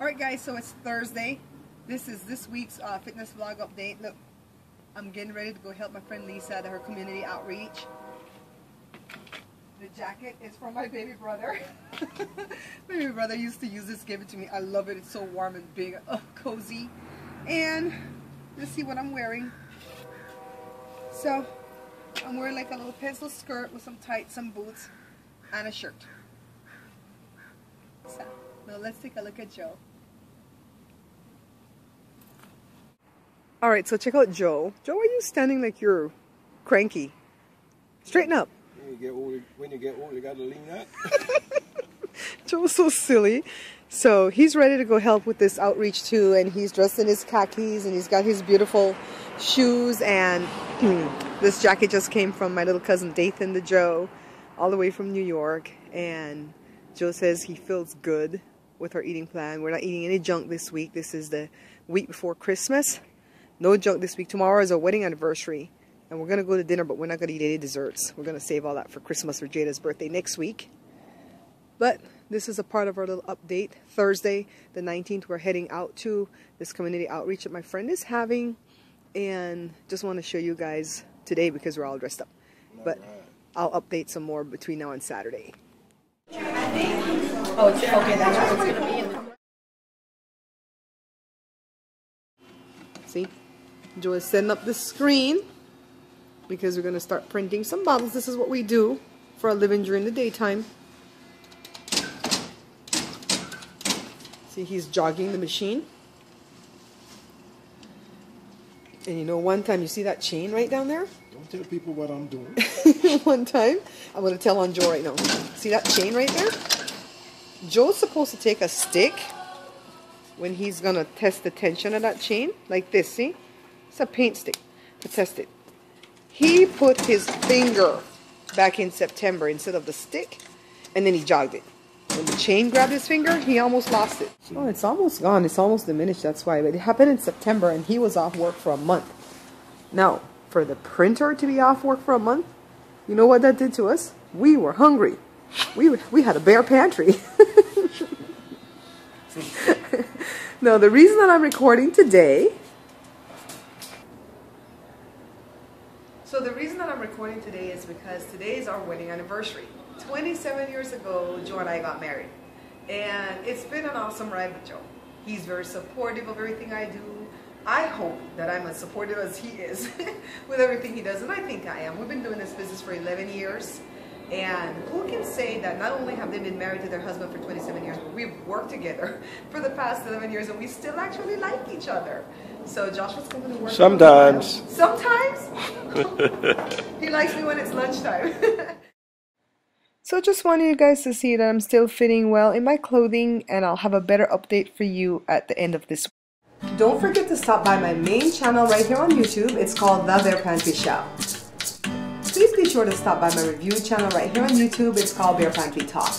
Alright guys, so it's Thursday. This is this week's uh, fitness vlog update. Look, I'm getting ready to go help my friend Lisa at her community outreach. The jacket is from my baby brother. baby brother used to use this, gave it to me. I love it. It's so warm and big, oh, cozy. And let's see what I'm wearing. So, I'm wearing like a little pencil skirt with some tights, some boots, and a shirt. So, now let's take a look at Joe. Alright, so check out Joe. Joe, are you standing like you're cranky? Straighten up. When you get old, when you get old, you gotta lean up. Joe's so silly. So he's ready to go help with this outreach too, and he's dressed in his khakis and he's got his beautiful shoes and this jacket just came from my little cousin Dathan the Joe, all the way from New York. And Joe says he feels good with our eating plan. We're not eating any junk this week. This is the week before Christmas. No junk this week. Tomorrow is our wedding anniversary. And we're going to go to dinner, but we're not going to eat any desserts. We're going to save all that for Christmas or Jada's birthday next week. But this is a part of our little update. Thursday, the 19th, we're heading out to this community outreach that my friend is having. And just want to show you guys today because we're all dressed up. But I'll update some more between now and Saturday. Oh, it's okay. That's what it's gonna be. See, Joe is setting up the screen because we're going to start printing some bottles. This is what we do for a living during the daytime. See, he's jogging the machine. And you know, one time, you see that chain right down there? Don't tell people what I'm doing. one time, I'm going to tell on Joe right now. See that chain right there? Joe's supposed to take a stick when he's going to test the tension of that chain, like this, see? It's a paint stick to test it. He put his finger back in September instead of the stick, and then he jogged it. When the chain grabbed his finger, he almost lost it. Oh, it's almost gone. It's almost diminished, that's why. But it happened in September, and he was off work for a month. Now, for the printer to be off work for a month, you know what that did to us? We were hungry. We, we had a bare pantry. now, the reason that I'm recording today So the reason that I'm recording today is because today is our wedding anniversary. 27 years ago, Joe and I got married. And it's been an awesome ride with Joe. He's very supportive of everything I do. I hope that I'm as supportive as he is with everything he does, and I think I am. We've been doing this business for 11 years, and who can say that not only have they been married to their husband for 27 years, but we've worked together for the past 11 years, and we still actually like each other. So Joshua's coming to work. Sometimes. Sometimes? he likes me when it's lunchtime. So just wanted you guys to see that I'm still fitting well in my clothing and I'll have a better update for you at the end of this Don't forget to stop by my main channel right here on YouTube. It's called The Bare Pantry Show. Please be sure to stop by my review channel right here on YouTube. It's called Bare Pantry Talk.